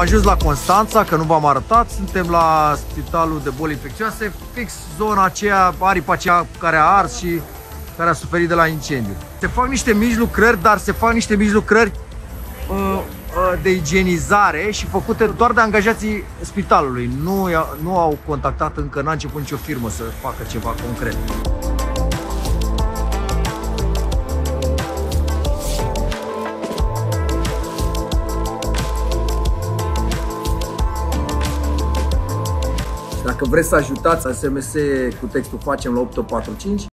ajuns la Constanța, că nu v-am arătat, suntem la Spitalul de Boli Infecțioase, fix zona aceea, aripa aceea care a ars și care a suferit de la incendiu. Se fac niște mici lucrări, dar se fac niște mici lucrări uh, uh, de igienizare și făcute doar de angajații spitalului. Nu, nu au contactat încă, n-a început nicio firmă să facă ceva concret. Dacă vreți să ajutați, SMS cu textul facem la 845